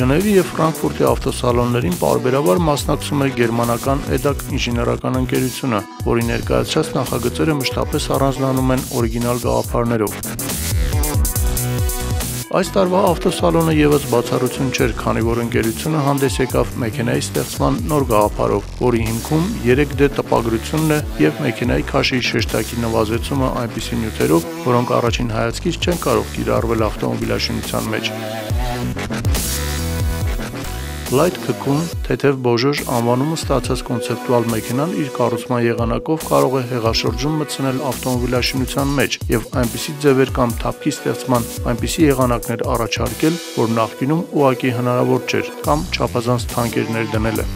Ժնևի եւ Ֆրանկֆուրտի ավտոսալոններին բարբերաբար մասնակցում է գերմանական EDAC ինժեներական ընկերությունը, որի ներկայացած նախագծերը մշտապես առանձնանում են օրիգինալ գաղափարներով։ Այս տարվա ավտոսալոնը եւս բացառություն չէր, քանի որ ընկերությունը հանդես եկավ մեքենայի ստեղծման նոր գաղափարով, որի հիմքում 3D տպագրությունն է եւ մեքենայի քաշի շեշտակի նվազեցումը այնպիսի նյութերով, որոնք առաջին հայացքից չեն կարող կիրառվել ավտոմոբիլաշինության մեջ։ Light Cocoon թեթև բոժոժ անվանումը ստացած կոնցեպտուալ մեքենան իր կառուցման եղանակով կարող է հեղաշրջում մտցնել ավտոմոբիլաշինության մեջ եւ այնպիսի ձևեր կամ թափքի ստեղծման այնպիսի եղանակներ առաջարկել, որ նախկինում ուղակի հնարավոր չէր կամ չափազանց թանկ էր ներդնելը։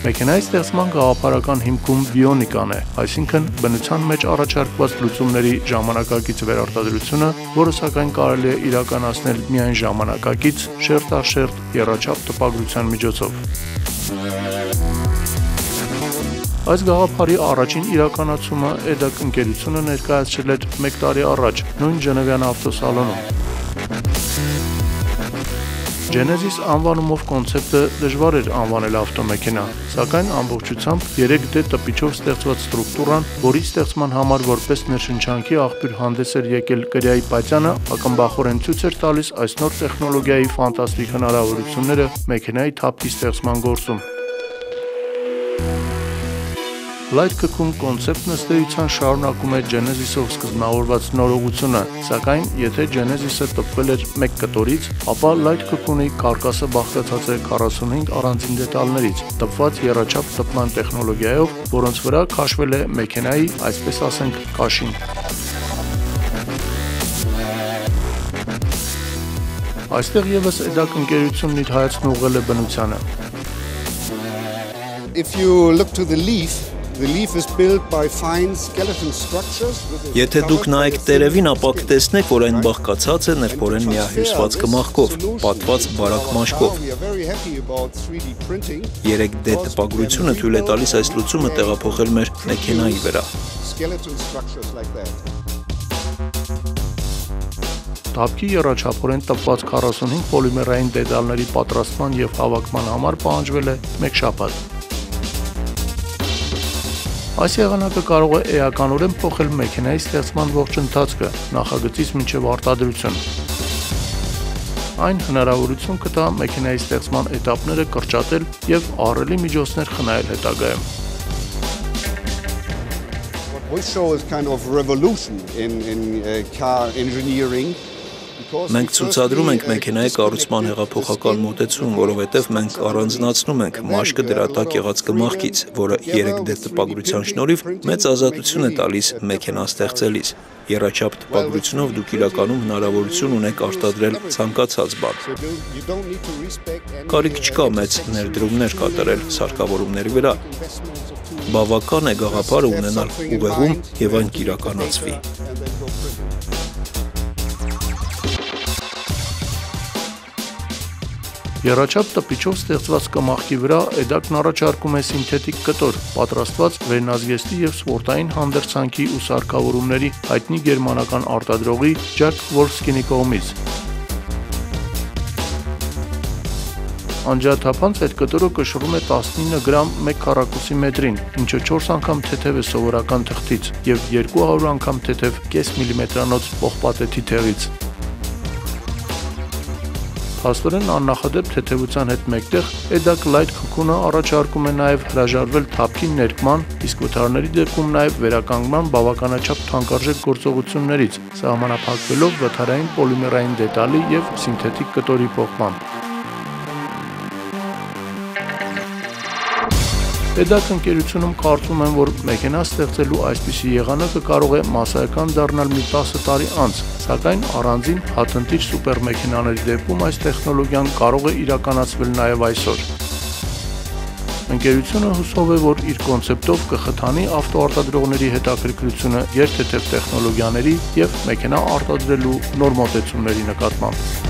Մեքենայի ստեղծման գաղափարական հիմքում բիոնիկան է, այսինքն բնության մեջ առաջարկված լուծումների ժամանակակից վերարտադրությունը, որը սակայն կարելի է իրականացնել միայն ժամանակակից, շերտ-աշերտ, երաչափ տպագրության միջոցով։ Այս գաղափարի առաջին իրականացումը EDAC ընկերությունը ներկայացրել էր 1 տարի առաջ նույն Ժնևյան ավտոսալոնում։ Genesis անվանումով կոնցեպտը դժվար էր անվանել ավտոմեքենա, սակայն ամբողջությամբ 3D տպիչով ստեղծված ստրուկտուրան, որի ստեղծման համար որպես ներշնչանքի աղբյուր հանդես էր եկել Կրեայի Պատյանը, ակնբախորեն ցույց էր տալիս այս նոր տեխնոլոգիայի ֆանտաստիկ հնարավորությունները մեքենայի թափքի ստեղծման գործում։ Light Cocoon կոնցեպտն ըստ էության շարունակում է Genesis-ով սկզբնավորված նորոգությունը, սակայն եթե Genesis-ը տպվել էր մեկ կտորից, ապա Light Cocoon-ի կարկասը բաղկացած է 45 առանձին դետալներից, տպված երաչափ տպման տեխնոլոգիայով, որոնց վրա քաշվել է մեքենայի, այսպես ասենք, կաշին։ Այստեղ եւս EDAC ընկերությունն իր հայացքն ուղղել է բնությանը։ If you look to the leaf, Եթե դուք նայեք տերևին, ապա կտեսնեք, որ այն բաղկացած է նրբորեն միահյուսված կմախքով, պատված բարակ մաշկով։ 3D տպագրությունը թույլ է տալիս այս լուծումը տեղափոխել մեր մեքենայի վրա։ Տապքի երաչափորեն տպված 45 պոլիմերային դետալների պատրաստման եւ հավաքման համար պահանջվել է 1 շաբաթ։ Այս եղանակը կարող է էականորեն փոխել մեքենայի ստեղծման ողջ ընթացքը, նախագծից մինչև արտադրություն։ Այն հնարավորություն կտա մեքենայի ստեղծման этаպները կրճատել եւ առելի միջոցներ խնայել հետագայում։ This show is kind of revolution in, in uh, car engineering Մենք ցուցադրում ենք մեքենայի կառուցման հեղափոխական մոտեցում, որովհետև մենք առանձնացնում ենք մաշկը դրա տակ եղած կմախքից, որը 3D տպագրության շնորհիվ մեծ ազատություն է տալիս մեքենա ստեղծելիս։ Երաչափ տպագրությունով դուք իրականում հնարավորություն ունեք արտադրել ցանկացած բան։ Կարիք չկա մեծ ներդրումներ կատարել սարքավորումների վրա։ Բավական է գաղափարը ունենալ ուղեղում եւ այն կիրականացվի։ Երաչափ տպիչով ստեղծված կմախքի վրա EDAC-ն առաջարկում է սինթետիկ կտոր, պատրաստված վերնազգեստի եւ սպորտային հանդերձանքի ու սարքավորումների հայտնի գերմանական արտադրողի Jack Wolfskin-ի կողմից։ Անջատափանց այդ կտորը կշռում է 19 գրամ 1 քառակուսի մետրին, ինչը 4 անգամ թեթև է սովորական թղթից եւ 200 անգամ թեթև կես միլիմետրանոց պողպատեթի թեղից։ Փաստորեն աննախադեպ թեթևության հետ մեկտեղ EDAC Light Cocoon-ը առաջարկում է նաև հրաժարվել թափքի ներկման, իսկ վթարների դեպքում նաև վերականգնման բավականաչափ թանկարժեք գործողություններից, սահմանափակվելով վթարային պոլիմերային դետալի եւ սինթետիկ կտորի փոխմամբ։ Պետակ ընկերությունում կարծում են, որ մեքենա ստեղծելու այսպիսի եղանակը կարող է massայական դառնալ մի 10 տարի անց, սակայն առանձին հաթընտիչ սուպերմեքենաների դեպքում այս տեխնոլոգիան կարող է իրականացվել նաև այսօր։ Ընկերությունը հուսով է, որ իր կոնցեպտով կխթանի ավտոարտադրողների հետաքրքրությունը երթեթև տեխնոլոգիաների եւ մեքենա արտադրելու նոր մոտեցումների նկատմամբ։